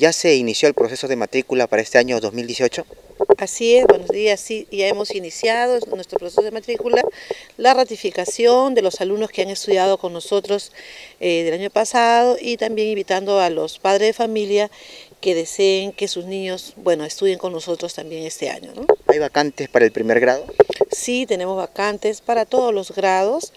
¿Ya se inició el proceso de matrícula para este año 2018? Así es, buenos días, sí, ya hemos iniciado nuestro proceso de matrícula, la ratificación de los alumnos que han estudiado con nosotros eh, del año pasado y también invitando a los padres de familia que deseen que sus niños, bueno, estudien con nosotros también este año. ¿no? ¿Hay vacantes para el primer grado? Sí, tenemos vacantes para todos los grados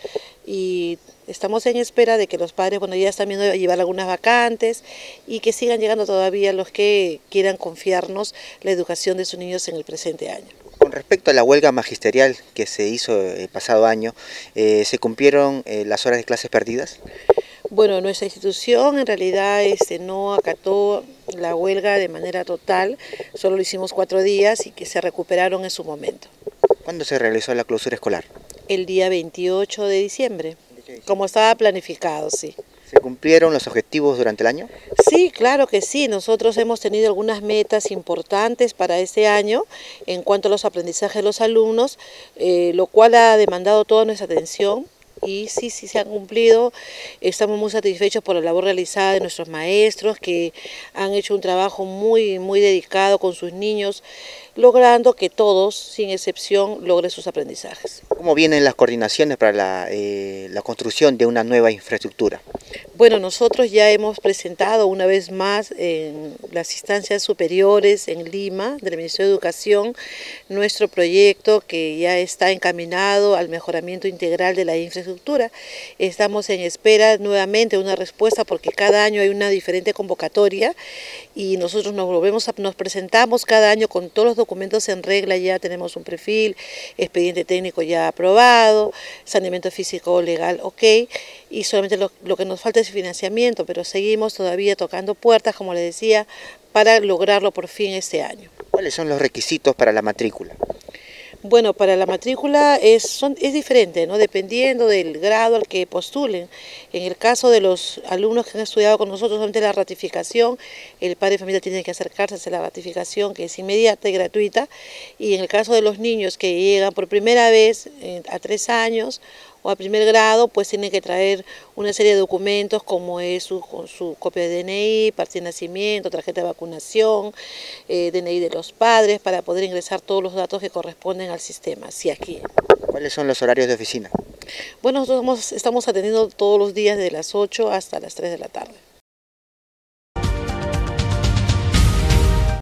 y estamos en espera de que los padres, bueno, ya están viendo llevar algunas vacantes y que sigan llegando todavía los que quieran confiarnos la educación de sus niños en el presente año. Con respecto a la huelga magisterial que se hizo el pasado año, eh, ¿se cumplieron eh, las horas de clases perdidas? Bueno, nuestra institución en realidad este, no acató la huelga de manera total, solo lo hicimos cuatro días y que se recuperaron en su momento. ¿Cuándo se realizó la clausura escolar? El día 28 de diciembre, como estaba planificado, sí. ¿Se cumplieron los objetivos durante el año? Sí, claro que sí. Nosotros hemos tenido algunas metas importantes para este año en cuanto a los aprendizajes de los alumnos, eh, lo cual ha demandado toda nuestra atención y sí, sí se han cumplido. Estamos muy satisfechos por la labor realizada de nuestros maestros que han hecho un trabajo muy, muy dedicado con sus niños, logrando que todos, sin excepción, logren sus aprendizajes. ¿Cómo vienen las coordinaciones para la, eh, la construcción de una nueva infraestructura? Bueno, nosotros ya hemos presentado una vez más en las instancias superiores en Lima, del Ministerio de Educación, nuestro proyecto que ya está encaminado al mejoramiento integral de la infraestructura. Estamos en espera nuevamente una respuesta porque cada año hay una diferente convocatoria y nosotros nos volvemos nos presentamos cada año con todos los documentos en regla, ya tenemos un perfil, expediente técnico ya aprobado, saneamiento físico legal ok, y solamente lo, que nos falta es financiamiento, pero seguimos todavía tocando puertas, como le decía, para lograrlo por fin este año. ¿Cuáles son los requisitos para la matrícula? Bueno, para la matrícula es, son, es diferente, ¿no? dependiendo del grado al que postulen. En el caso de los alumnos que han estudiado con nosotros, solamente la ratificación, el padre de familia tiene que acercarse a hacer la ratificación, que es inmediata y gratuita. Y en el caso de los niños que llegan por primera vez eh, a tres años o a primer grado, pues tienen que traer una serie de documentos como es su, su copia de DNI, parte de nacimiento, tarjeta de vacunación, eh, DNI de los padres, para poder ingresar todos los datos que corresponden al sistema, si aquí. ¿Cuáles son los horarios de oficina? Bueno, nosotros estamos atendiendo todos los días de las 8 hasta las 3 de la tarde.